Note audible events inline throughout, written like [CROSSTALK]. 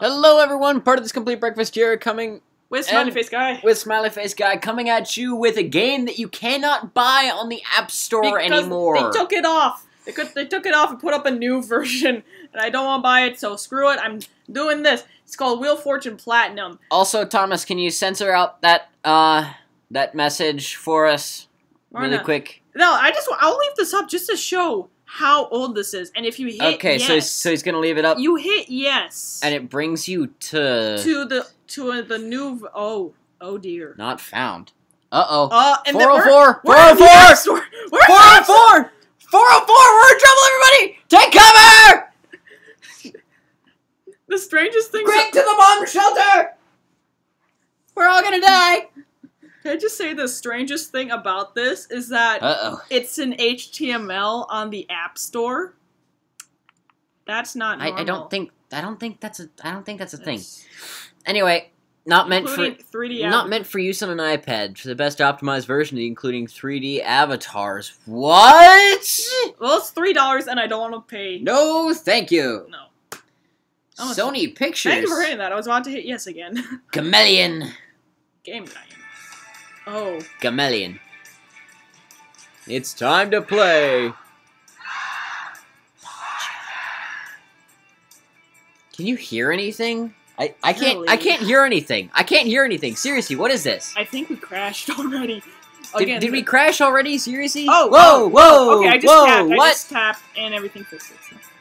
Hello, everyone. Part of this complete breakfast here, coming With smiley face guy. with Smiley Face Guy, coming at you with a game that you cannot buy on the App Store Because anymore. They took it off. They could. They took it off and put up a new [LAUGHS] version, and I don't want to buy it. So screw it. I'm doing this. It's called Wheel Fortune Platinum. also, Thomas, can you censor out that uh that message for us Why really quick? No, I just. I'll leave this up just to show how old this is. And if you hit Okay, yes, so he's, so he's gonna leave it up, you hit yes, and it brings you to, to the to the new. Oh, oh dear. not found. Uh oh. Uh, and then we're, 404! we're at the 404! App Store. We're at the App Store. 404! 404! We're in trouble, everybody! Take cover! The strangest thing. Quick to the bomb shelter! We're all gonna die! Can I just say the strangest thing about this is that Uh oh. it's an HTML on the App Store. That's not I. I don't think I don't think that's a I don't think that's a thing. Anyway, not meant for 3D not meant for use on an iPad. For the best optimized version, including 3D avatars. What? Well, it's three dollars, and I don't want to pay. No, thank you. No. Oh, it's- Sony Pictures. Thank you for hitting that. I was about to hit yes again. [LAUGHS] Chameleon. Game Guy. Oh, Chameleon. It's time to play. Can you hear anything? I, I can't I can't hear anything. I can't hear anything. Seriously, what is this? I think we crashed [LAUGHS] already. Did, Again, did we crash already? Seriously? Oh, whoa, oh, whoa, Okay, I just whoa, tapped. I what? just tapped, and everything fixed itself.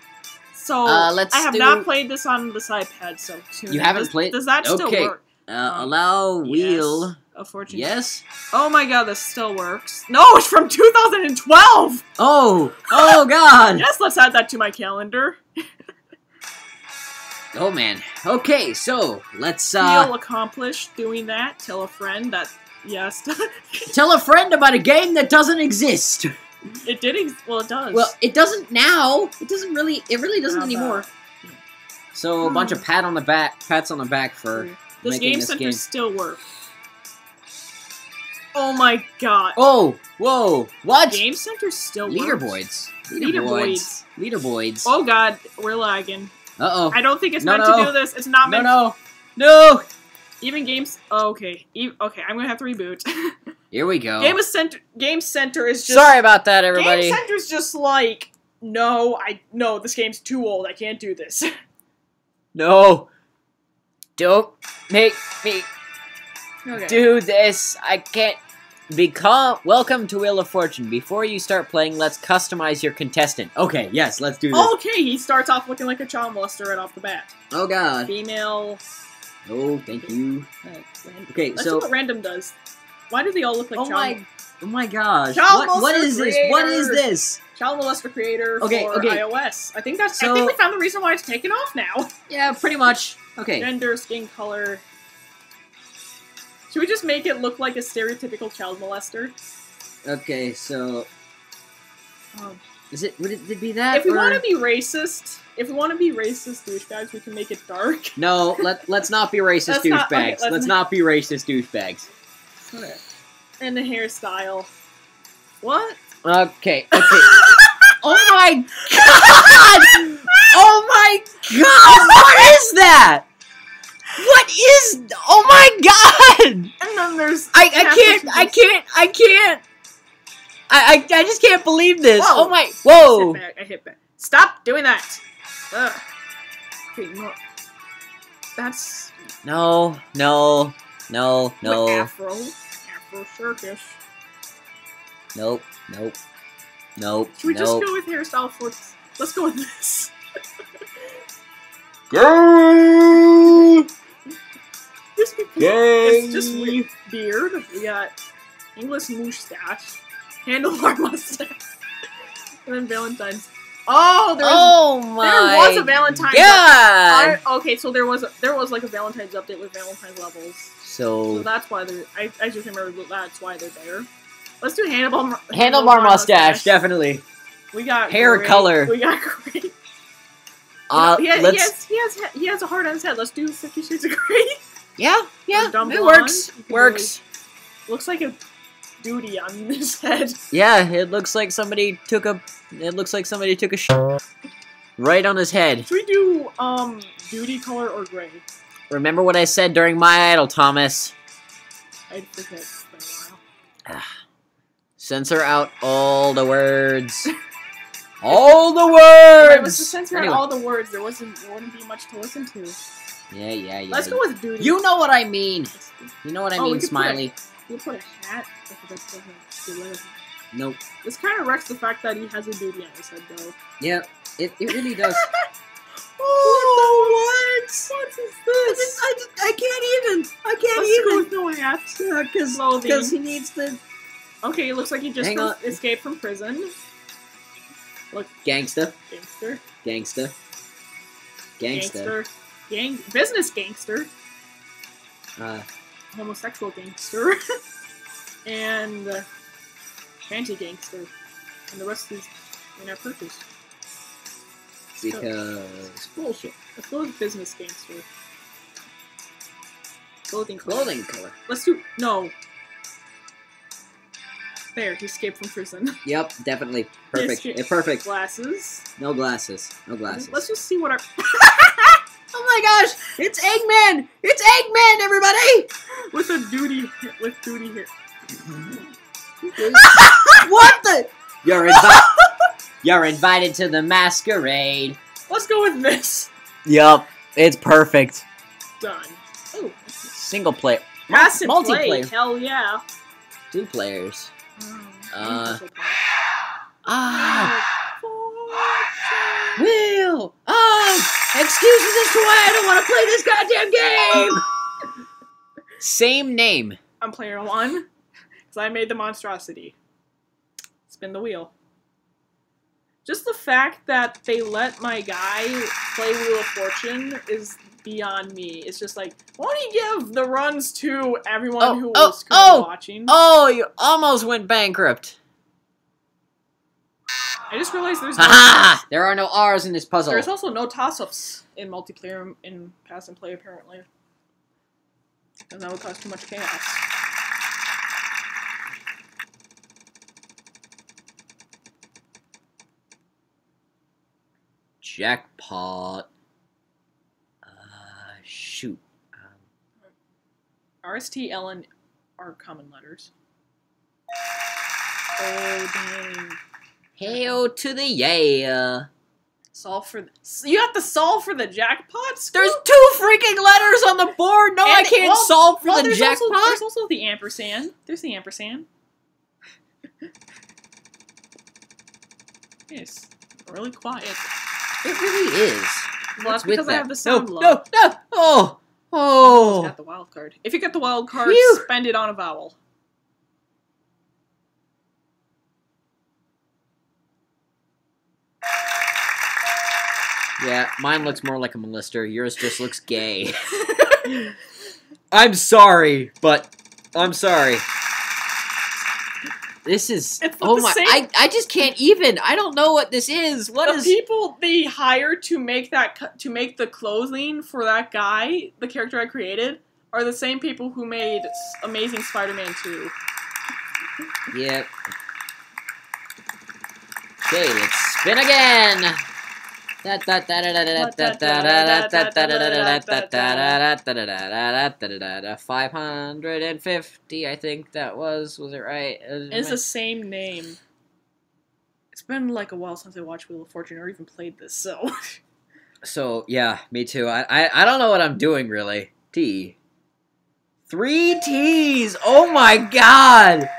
So Uh, let's I have do- not played this on this iPad. So You haven't does, played- Does that still work? Uh, allow wheel. Yes. A fortune. Yes. Oh my god, this still works. No, it's from 2012. Oh, oh God. Yes, let's add that to my calendar. [LAUGHS] Oh man. Okay, so let's Feel uh accomplished doing that. Tell a friend that yes, [LAUGHS] tell a friend about a game that doesn't exist. it did. Ex- well, it does. Well, it doesn't now. It doesn't really. It really doesn't How anymore. about- So a bunch of pat on the back, pats on the back for. Does making Game this Center game. still work? Oh my god. Oh, whoa! What? Game Center still. Leaderboards. Leaderboards. Leaderboards. Oh god, we're lagging. Uh oh. I don't think it's No, meant no. to do this. It's not No, meant. no, no. Even games. Oh, okay. E- okay, I'm gonna have to reboot. [LAUGHS] Here we go. Game Center. Game Center is just. Sorry about that, everybody. Game Center's just like, no, I no, this game's too old. I can't do this. [LAUGHS] No. Don't make me okay. do this. I can't. Become welcome to Wheel of Fortune. Before you start playing, let's customize your contestant. Okay, yes, let's do this. Okay, he starts off looking like a child molester right off the bat. Oh God. Female. Oh, thank you. Okay, Let's so what random does. Why do they all look like oh child, my, oh my gosh. Child What, what is this? What is this? child molester creator Okay, for okay. iOS? I think that's. I So- think we found the reason why it's taken off now. Yeah, pretty much. Okay. Gender, skin color. Should we just make it look like a stereotypical child molester? Okay, so Um, is it? Would it be that? if we or- want to be racist, if we want to be racist douchebags, we can make it dark. [LAUGHS] No, let let's not be racist Let's not- okay, douchebags. let's let's not- not be racist douchebags. And the hairstyle. What? Okay, [LAUGHS] okay. oh my [LAUGHS] god! Oh my god! What is that? What is? Oh my god! And then there's I, I can't I can't I can't I, I I just can't believe this. Whoa. Oh my Hit whoa! back. I hit back. Stop doing that. Ugh. Okay, no. That's No no no no Afro. Afro circus. nope nope nope Should we just go with hairstyle for? Let's go with this. [LAUGHS] Just because it's just weird. beard. We got English mustache, handlebar [LAUGHS] mustache, and then Valentine's. Oh, there was, Oh my! there was a Valentine's. God! I- okay, so there was a, there was like a Valentine's update with Valentine's levels. So So that's why they're. I, I just remember that's why they're there. Let's do handlebar. handlebar mustache, definitely. We got Hair gray. color. We got great. Uh, he, has, he has he has he has a heart on his head. Let's do Fifty Shades of Grey. [LAUGHS] Yeah, yeah, it blonde. works. You can Works. Looks like a duty on [LAUGHS] his head. Yeah, it looks like somebody took a. It looks like somebody took a. Sh- right on his head. Should we do um duty color or gray? Remember what I said during my idol, Thomas. I forget. It's been a while. Censor out all the words. all the Alright, let's words. just censor Anyway. out all the words. There wasn't there wouldn't be much to listen to. Yeah, yeah, yeah. Let's go with duty. You know what I mean. You know what I Oh, mean, Smiley. You put a hat. Okay, that doesn't get rid of it. Nope. This kind of wrecks the fact that he has a duty on his head, though. Yeah, it, it really does. [LAUGHS] [LAUGHS] Oh, what? What is this? I, I can't even. I can't Let's go with no hat. Because [LAUGHS] he needs the Okay, it looks like he just escaped from prison. gangsta, Gangster. gangsta, gangsta. Gangster. Gang. Business gangster. Uh, Homosexual gangster. [LAUGHS] and uh, anti-gangster. And the rest is in our purchase. because Bullshit. Let's go with business gangster. Clothing color. clothing color. Let's do no. There, he escaped from prison. [LAUGHS] Yep, definitely perfect. Yes, Eh, perfect. Glasses. No glasses. No glasses. Let's just see what our [LAUGHS] Oh my gosh! It's Eggman! It's Eggman, everybody! with a duty hit, with duty here. [LAUGHS] what the? You're invited. [LAUGHS] You're invited to the masquerade. Let's go with this. Yup, it's perfect. Done. Oh, Single player, pass and play. multiplayer, Hell yeah. two players. Mm, Uh, Ah, power. Will. Oh, excuses as to why I don't want to play this goddamn game. Same name. I'm player one because I made the monstrosity. Spin the wheel. Just the fact that they let my guy play Wheel of Fortune is beyond me. It's just like, why don't you give the runs to everyone Oh, who oh, was oh, watching? Oh, you almost went bankrupt. I just realized there's no, There are no R's in this puzzle. there's also no toss-ups in multiplayer in pass and play apparently. And that would cause too much chaos. Jackpot. Uh, shoot. Um, RST, Ellen are common letters. Oh dang. Hail to the yeah. Solve for the, you have to solve for the jackpots. There's two freaking letters on the board. No, I can't well- solve for well, the there's jackpot. Also, there's also the ampersand. There's the ampersand. [LAUGHS] yes, really quiet. It really is. Well, that's What's because I have the sound no, low. no, no. Oh, Oh. oh. Got the wild card. If you get the wild card, Phew. spend it on a vowel. Yeah, mine looks more like a molester. Yours just looks gay. [LAUGHS] I'm sorry, but I'm sorry. This is It's oh the my! same- I I just can't even. I don't know what this is. What the is? people they hired to make that co- to make the clothing for that guy, the character I created, are the same people who made Amazing Spider-Man 2. Yep. Okay, let's spin again. Five hundred and fifty, I think that was. Was it right? It's the same name. It's been like a while since I watched Wheel of Fortune or even played this, so [LAUGHS] So yeah, me too. I, I I don't know what I'm doing really. T. Three T's. Oh my god.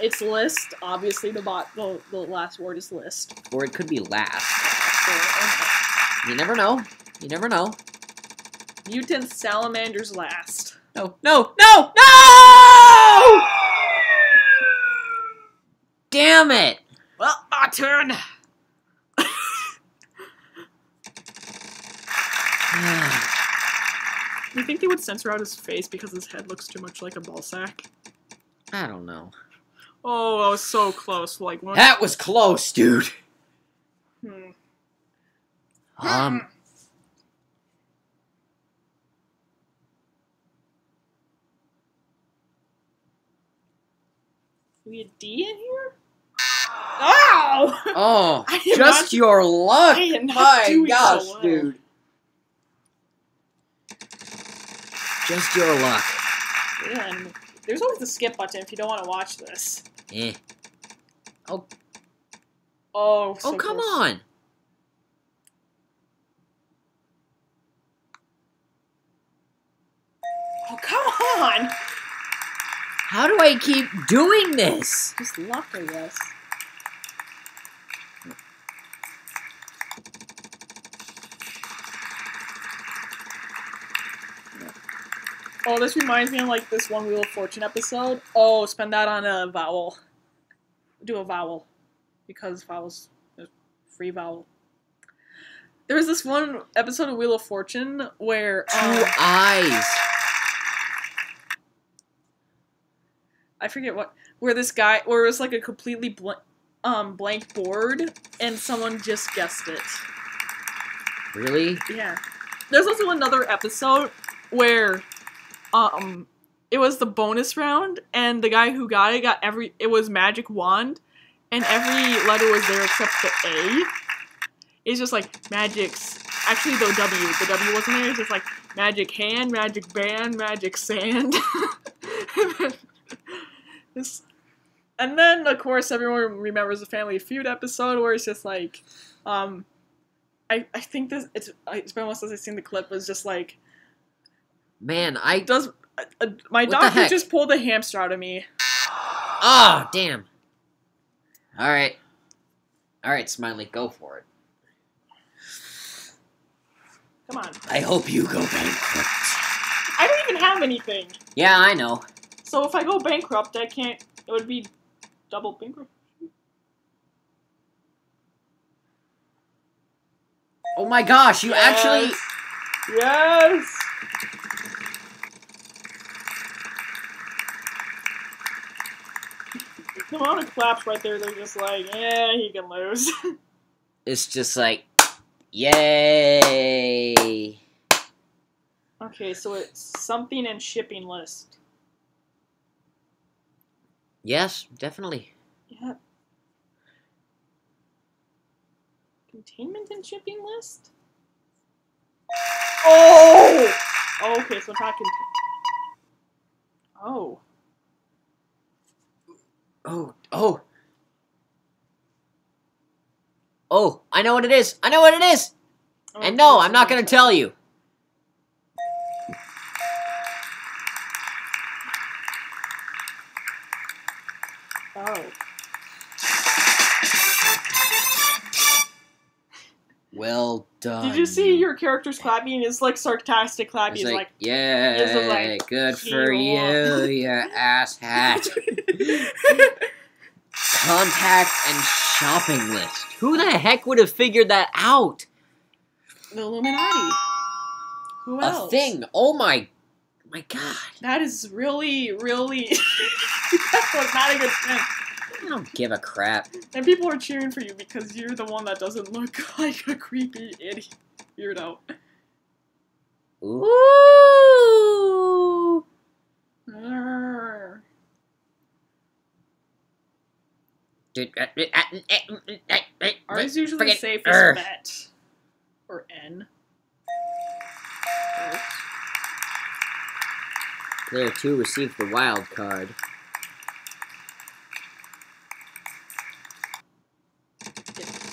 It's list. Obviously, the bot the, the last word is list. Or it could be last. You never know. You never know. mutant salamanders last. No, no, no, no! Damn it! Well, my turn. [SIGHS] You think they would censor out his face because his head looks too much like a ball sack? I don't know. Oh, I was so close. Like one. That was close, dude. Hmm. Um, we a D in here? Oh [LAUGHS] Oh, just not- your luck. I am not My doing so gosh, well. dude. Just your luck. Man, there's always the skip button if you don't want to watch this. Eh. Oh, Oh, so come close. on. Oh, come on! How do I keep doing this? Just luck, I guess. Oh, this reminds me of like this one Wheel of Fortune episode. Oh, spend that on a vowel. Do a vowel. Because vowels, free vowel. There was this one episode of Wheel of Fortune where Two um, eyes. I forget what where this guy where it was like a completely bl- um blank board and someone just guessed it. Really? Yeah. There's also another episode where um it was the bonus round and the guy who got it got every it was magic wand and every letter was there except the A. It's just like magic's actually the W. The W wasn't there, it's just like magic hand, magic band, magic sand. [LAUGHS] This- and then of course everyone remembers the Family Feud episode where it's just like um I, I think this it's it's been almost since I've seen the clip was just like Man, I. does uh, uh, my What doctor just pulled a hamster out of me. Ah, damn. Alright. Alright, Smiley, go for it. Come on, I hope you go bankrupt. I don't even have anything. Yeah, I know. So if I go bankrupt, I can't. It would be double bankrupt. Oh my gosh, you actually. Yes. Of claps right there, they're just like, yeah, he can lose. [LAUGHS] It's just like. Yay! okay, so it's something in shipping list. Yes, definitely. Yeah. Containment and shipping list? Oh! oh okay, so not contain. Oh. Oh, oh. Oh, I know what it is. I know what it is. Oh, And no, I'm not going to tell you. Done. Did you see your character's clapping? It's like sarcastic clapping. It's like, like, yeah, like, good for you you, you [LAUGHS] asshat. [LAUGHS] Contact and shopping list. Who the heck would have figured that out? the Illuminati. Who else? A thing. Oh my, my god. That is really, really. [LAUGHS] that was not a good thing. I don't give a crap. And people are cheering for you because you're the one that doesn't look [LAUGHS] like a creepy idiot weirdo. Ooh. Is usually Friggin- safest Urgh. bet. Or N. Player two received the wild card.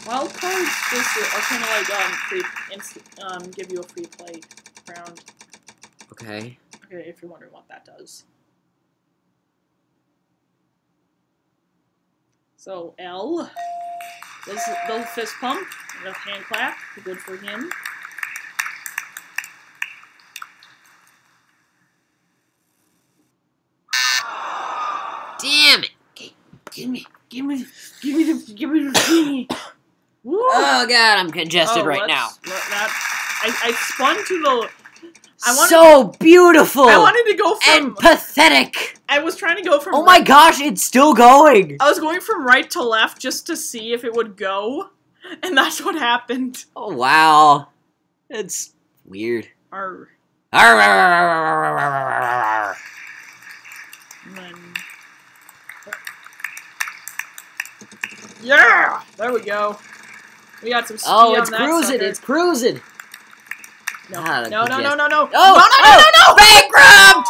Wild cards just are kind of like um free, inst- um give you a free play round. Okay. Okay, if you're wondering what that does. So L, this little fist pump, the hand clap, good for him. Damn it. Give me, give me, give me the, give me the thingy. Woo! Oh god, I'm congested Oh, right now. that, I, I spun to the. I wanted, so beautiful I wanted to go from. and pathetic. I was trying to go from. Oh my right- gosh, it's still going. I was going from right to left just to see if it would go, and that's what happened. Oh wow. It's weird. Arr. Arr, arr, arr, arr, arr, arr, arr, arr. Then. Yeah! There we go. We got some speed Oh, it's cruising. It's cruising. No, Ah, no, no, no, no, no. Oh, no, no, no, no, no! Bankrupt!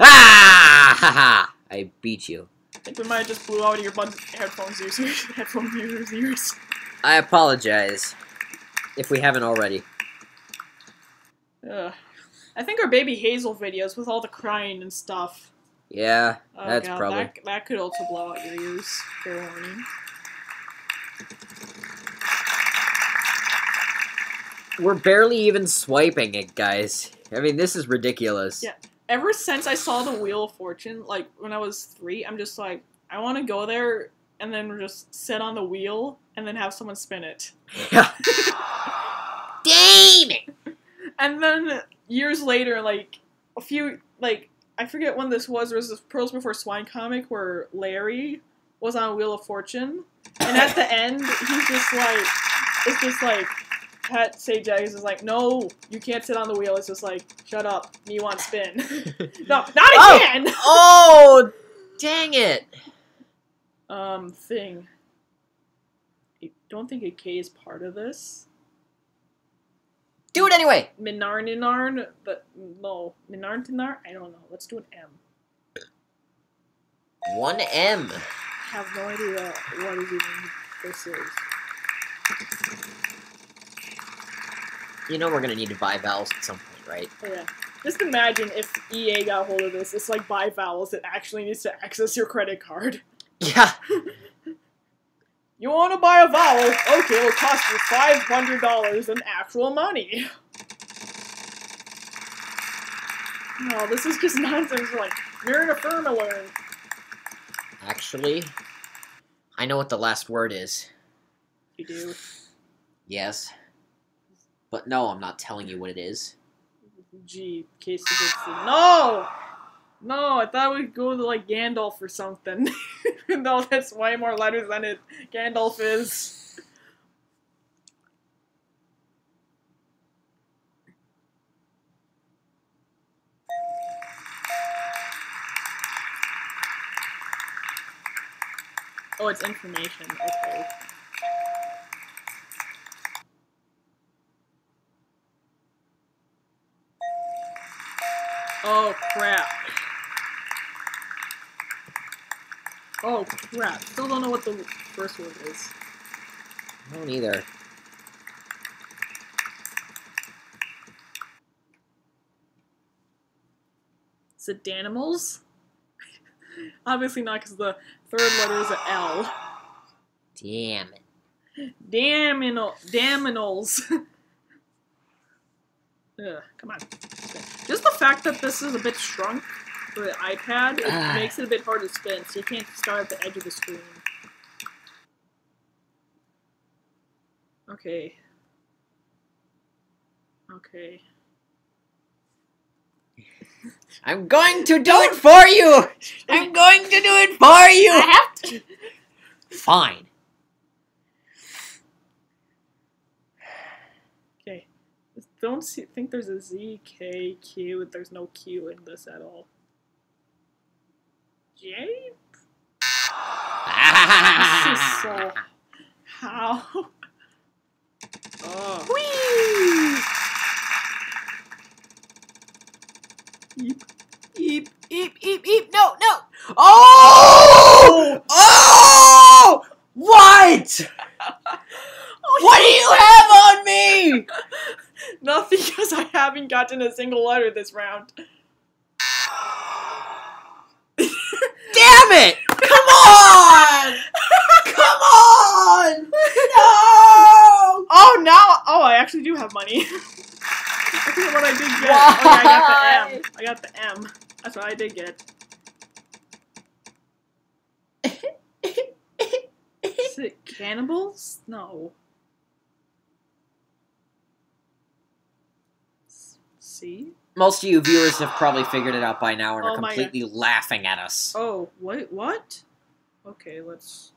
ah! [LAUGHS] I beat you. I think we might have just blew out your headphones users, [LAUGHS] headphone users' ears. I apologize if we haven't already. Ugh. I think our baby Hazel videos with all the crying and stuff. Yeah, Oh, that's God, probably. That, that could also blow out your ears. Fair warning. We're barely even swiping it, guys. I mean, this is ridiculous. Yeah. Ever since I saw the Wheel of Fortune, like when I was three, I'm just like, I want to go there and then just sit on the wheel and then have someone spin it. Yeah. [LAUGHS] Damn it! [LAUGHS] And then years later, like a few, like I forget when this was. There was this Pearls Before Swine comic where Larry was on Wheel of Fortune, and at the end, he's just like, it's just like, Pat Sajak is like, no, you can't sit on the wheel. It's just like, shut up, me want spin. [LAUGHS] no, not Oh! again. [LAUGHS] Oh, dang it! Um, thing. I don't think a K is part of this. Do it anyway. Minarninarn, but no, Minarninarn? I don't know. Let's do an M. One M. I have no idea what is even this is. You know we're gonna need to buy vowels at some point, right? Oh, yeah. Just imagine if EA got hold of this. It's like buy vowels. It actually needs to access your credit card. Yeah. [LAUGHS] You want to buy a vowel? Okay, it'll cost you five hundred dollars in actual money. No, this is just [LAUGHS] nonsense. Like learn a firm learn. Actually, I know what the last word is. You do. Yes. But no, I'm not telling you what it is. G. Case of no. No, I thought we'd go to like Gandalf or something. [LAUGHS] no, that's way more letters than it Gandalf is. Oh, it's information. Okay. Oh crap. Oh crap. Still don't know what the first word is. I don't either. Is it Danimals? [LAUGHS] Obviously not because the third letter is an L. Damn it. Daminal, Daminals. [LAUGHS] Ugh, come on. Just the fact that this is a bit shrunk for the iPad, it Ah. makes it a bit hard to spin, so you can't start at the edge of the screen. Okay. Okay. I'm going to do it for you! I'm [LAUGHS] going to do it for you! have to. Fine. Okay. Don't see, think there's a Z, K, Q. There's no Q in this at all. J? This is so. How? Oh. Whee! Eep. Eep, eep, eep, eep. No, no. Oh! Oh! oh! What? [LAUGHS] What do you have on me? Nothing because I haven't gotten a single letter this round. Damn it! Come on! Come on! No! Oh, now. Oh, I actually do have money. [LAUGHS] I forget what I did get. Oh, yeah, I got the M. I got the M. That's what I did get. Is it cannibals? No. See? Most of you viewers have probably figured it out by now and are Oh my completely laughing at us. Oh, wait, what? Okay, let's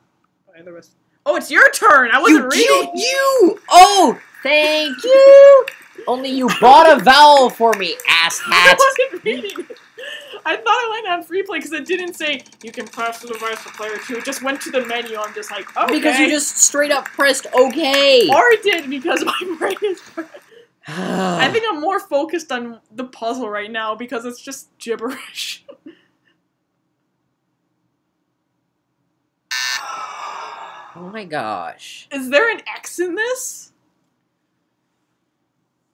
buy the rest. Oh, it's your turn! I wasn't you, reading! you, you! Oh, thank you! Only you bought a vowel for me, I asshat. wasn't reading! I thought I went on free play because it didn't say you can press the device for player two. It just went to the menu. I'm just like, okay. Because you just straight up pressed OK. Or it did because [LAUGHS] my brain is. I think I'm more focused on the puzzle right now because it's just gibberish. [LAUGHS] Oh my gosh. Is there an X in this?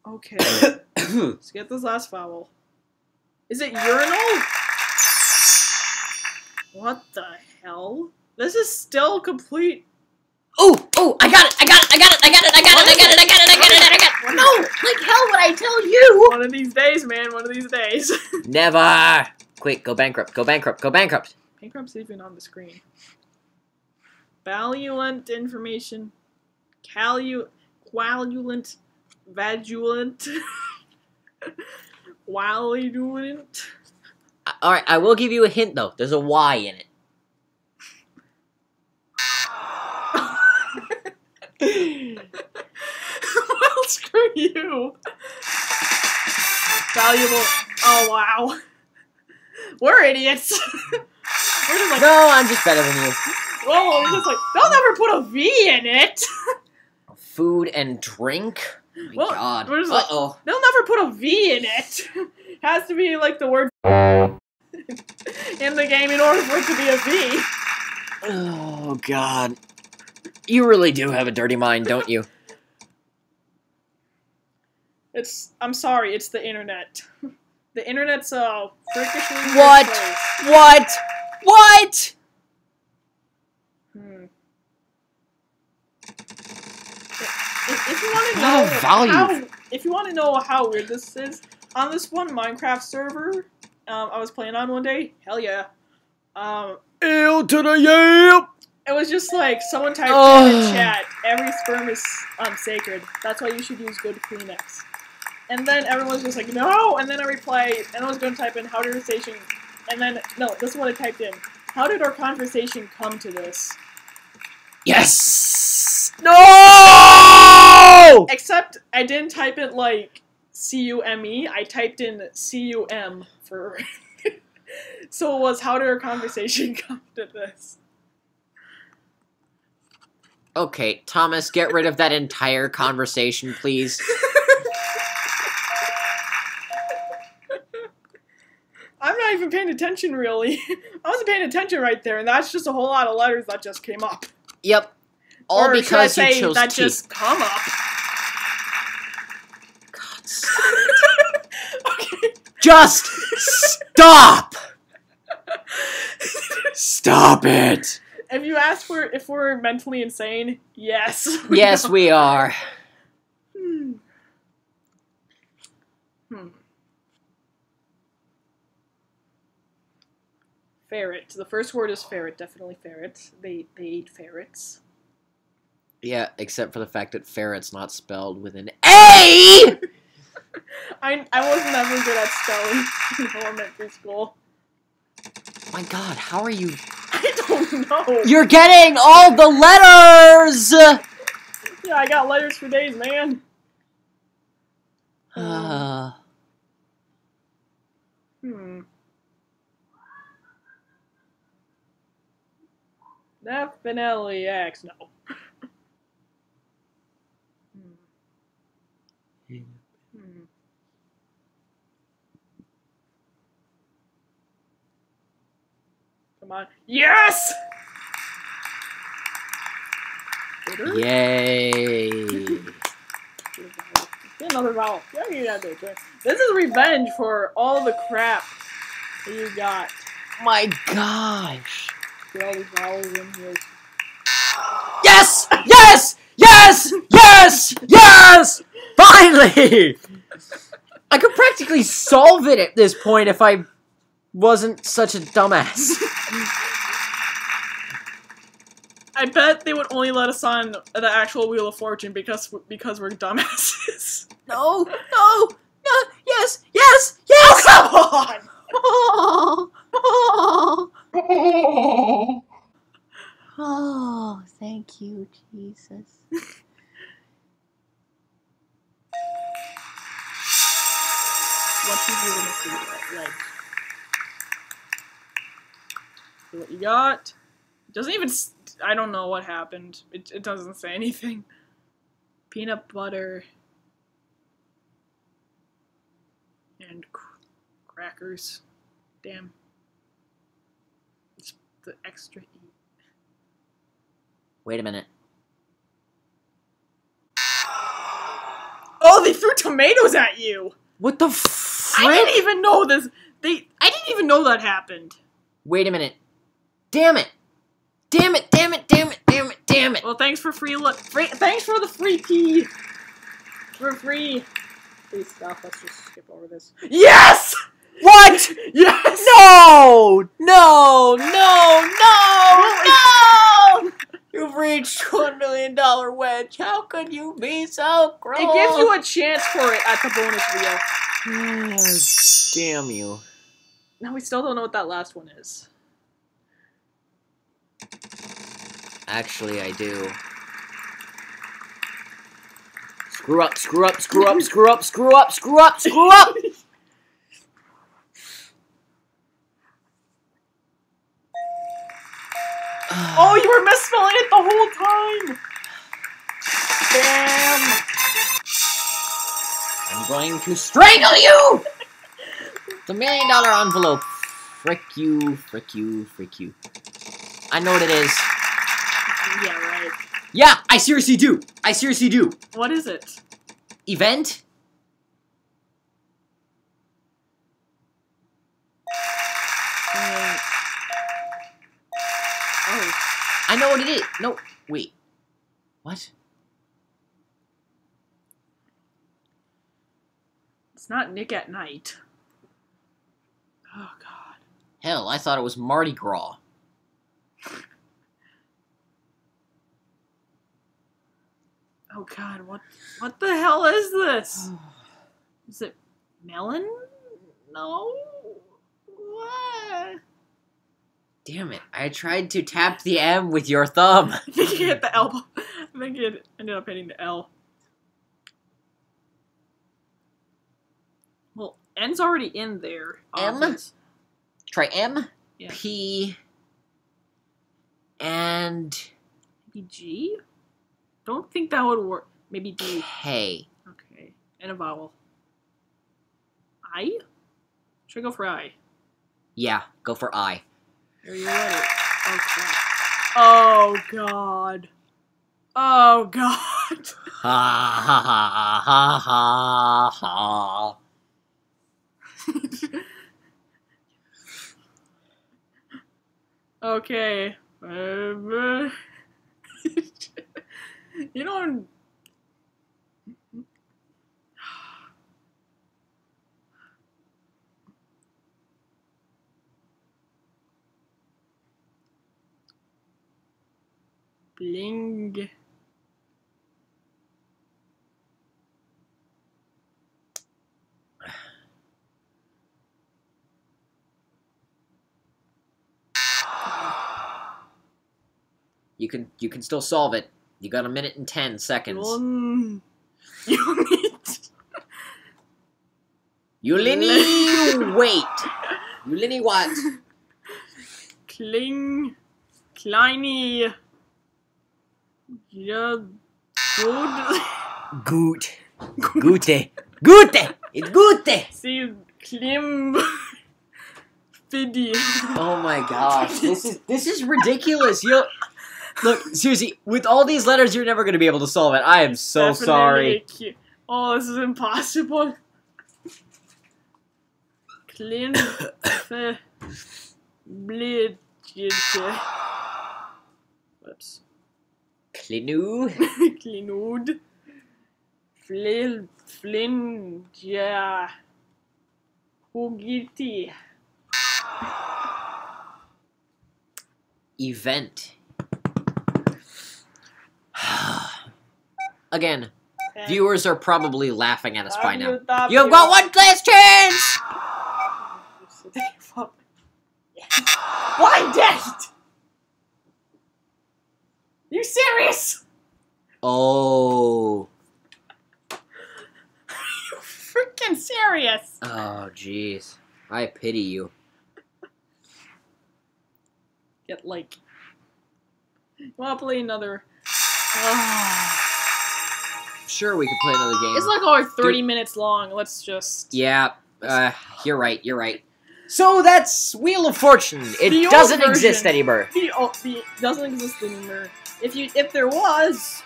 Okay, [COUGHS] let's get this last vowel. Is it urinal? What the hell? This is still complete. oh, oh, I got it, I got it, I got it, I got it, I got it, I got it, I got it, I got it, I got it. [LAUGHS] No, like hell would I tell you? One of these days, man. One of these days. [LAUGHS] Never. Quick, go bankrupt, go bankrupt, go bankrupt. Bankrupt's even on the screen. Valuant information. Calu. Qualulent. Vagulant. Valuant. [LAUGHS] Uh, alright, I will give you a hint though. There's a Y in it. Screw [LAUGHS] you. Valuable. Oh, wow. We're idiots. [LAUGHS] We're just like, No, I'm just better than you. well, we're just like, they'll never put a V in it. [LAUGHS] Food and drink? Oh my Well, god. we're just Uh like- oh. They'll never put a V in it. Has to be like the word in the game in order for it to be a V. Oh god. You really do have a dirty mind, don't you? It's. I'm sorry. It's the internet. [LAUGHS] The internet's a freakishly What? place. What? What? Hmm. If, if you want to Wow, know value. how, if you want to know how weird this is, on this one Minecraft server, um, I was playing on one day. Hell yeah. Um, L to the yep. it was just like someone typed in Oh. the chat, "Every sperm is um sacred. That's why you should use good Kleenex." And then everyone was just like, "No!" And then I replied, and I was going to type in "How did our conversation?" And then no, this is what I typed in: "How did our conversation come to this?" Yes. No. Except I didn't type it like C U M E. I typed in C U M for. [LAUGHS] so it was how did our conversation [LAUGHS] come to this? Okay, Thomas, get rid of that entire conversation, please. [LAUGHS] I'm not even paying attention really. [LAUGHS] I wasn't paying attention right there, and that's just a whole lot of letters that just came up. Yep. All or should I because you chose that teeth. just come up. God, [LAUGHS] okay. Just stop. [LAUGHS] Stop it. If you ask for if we're mentally insane, yes. Yes, we are. Hmm. Hmm. Ferret. The first word is ferret. Definitely ferret. They they eat ferrets. Yeah, except for the fact that ferret's not spelled with an A. [LAUGHS] I I was never good at spelling [LAUGHS] in elementary school. My God, how are you? [LAUGHS] I don't know. You're getting all the letters. yeah, I got letters for days, man. Uh, Hmm. Definitely X. No. hmm. Hmm. Come on. Yes! Yay! Another vowel. Yeah, you gotta. This is revenge for all the crap you got. My gosh! Get all these vowels in here. Yes! Yes! Yes! Yes! Yes! Finally! I could practically solve it at this point if I wasn't such a dumbass. I bet they would only let us on the actual Wheel of Fortune because because we're dumbasses. No, no, no, yes, yes, yes! Oh, come on! [LAUGHS] Oh, oh, oh, thank you, Jesus. What should you gonna see? Like, See what you got. It doesn't even. I don't know what happened. It, it doesn't say anything. Peanut butter. And cr- crackers. Damn. The extra E. Wait a minute. Oh, they threw tomatoes at you! What the I didn't even know this. They. I didn't even know that happened. Wait a minute. Damn it. Damn it, damn it, damn it, damn it, damn it. Well, thanks for free. look. free thanks for the free tea. For free. Free stuff. Let's just skip over this. Yes. What? [LAUGHS] Yes. No! No! No! No! No! [LAUGHS] You've reached one million dollar wedge. How could you be so cruel? It gives you a chance for it at the bonus wheel. [SIGHS] Damn you. Now we still don't know what that last one is. Actually, I do. Screw up, screw up, screw up, screw up, screw up, screw up, screw up! [LAUGHS] [SIGHS] Oh, you were misspelling it the whole time. Damn. I'm going to strangle you! [LAUGHS] The million dollar envelope. Frick you, frick you, frick you. I know what it is. Yeah, right. Yeah, I seriously do. I seriously do. What is it? Event? Know what it is. No, wait. What? it's not Nick at Night. Oh God. Hell, I thought it was Mardi Gras. [LAUGHS] Oh God. What? What the hell is this? [SIGHS] Is it melon? No. What? Damn it, I tried to tap the M with your thumb. I think you hit the elbow. I think it ended up hitting the L. Well, N's already in there. M? obvious. Try M, Yeah. P, and Maybe G? Don't think that would work. Maybe D. K. Okay. And a vowel. I? Should I go for I? Yeah, go for I. Are you ready? Oh, crap. Oh, God. Oh, God. [LAUGHS] Ha ha ha ha ha ha. okay. [LAUGHS] You know. Bling. You can you can still solve it. You got a minute and ten seconds. One. [LAUGHS] You need. Yulini, [LAUGHS] wait. Yulini, what? Kling. Kleiny. Ja. Good. Goot. Gute. Gute. It's Gute. See. Klim. Fiddy. Oh my gosh, this is this is ridiculous. You look seriously. With all these letters, you're never gonna be able to solve it. I am so Definitely sorry. Oh, this is impossible. Klim. [COUGHS] Fe. Klinu. [LAUGHS] Klinud. Flil. Flin. Ja. Hugiti. Event. [SIGHS] Again, viewers are probably laughing at us by now. Er You've got one last chance. [LAUGHS] Blind date! You serious? Oh. Are [LAUGHS] you freaking serious? Oh, jeez. I pity you. get like. Wanna play another? Ah. Sure, we could play another game. It's like over thirty minutes long. Let's just. Yeah, uh, you're right, you're right. So that's Wheel of Fortune. It The doesn't version. exist anymore. The oh, the doesn't exist anymore. If you if there was,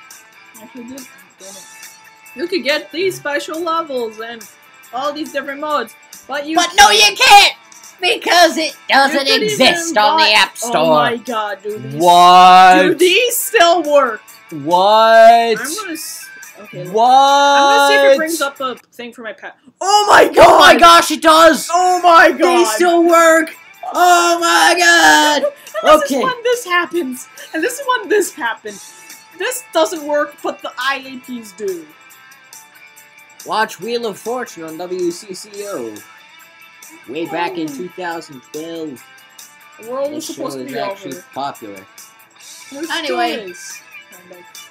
actually did. damn it. You could get these special levels and all these different modes, but you. But no, you can't! Because it doesn't exist on the App Oh Store. my god, dude! These, what? Do these still work? What? I'm gonna. s- Okay. what? I'm gonna see if it brings up a thing for my pet. Oh my oh god! Oh my gosh, it does! Oh my god! They still work! Oh my god! [LAUGHS] And this Okay. is when this happens, and this is when this happens. This doesn't work, but the IAPs do. Watch Wheel of Fortune on WCCO. Way oh. back in Oh. 2012. The world This was show supposed to is be actually over. popular. It Anyway. Kind of.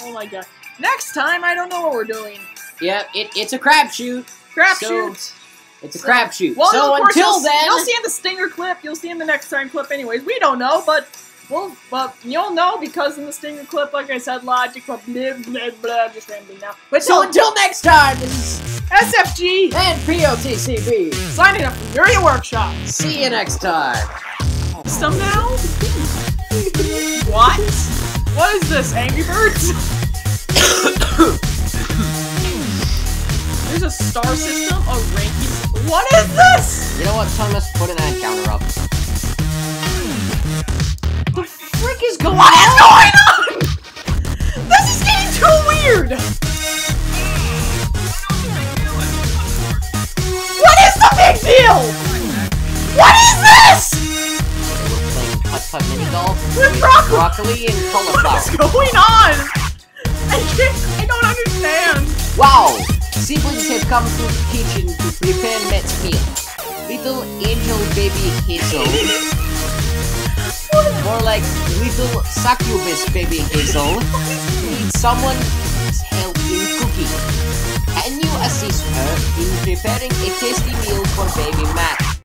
Oh my god. Next time, I don't know what we're doing. Yep, it, it's a crapshoot. Crapshoot. So- It's a So- crapshoot. Well, so course, until you'll, then, you'll see in the stinger clip. You'll see in the next time clip, anyways. We don't know, but well, but you'll know because in the stinger clip, like I said, logic, but blah blah blah, just rambling now. But so so until next time, this is SFG and POTCB. signing up from Nerdia Workshop. See you next time. Somehow. what? What is this? Angry Birds? [LAUGHS] There's a star system, a ranking. What is this? You know what, Thomas? Put an ad counter up. What the frick is going What is going on? This is getting too weird! What is the big deal? What is this? We're playing putt-putt mini golf With broccoli. broccoli and cauliflower. is going on? [LAUGHS] I don't understand. Wow! Siblings have come to the kitchen to prepare Matt's meal. Little angel baby Hazel. More like little succubus baby Hazel. Needs someone's help in cooking. Can you assist her in preparing a tasty meal for baby Matt?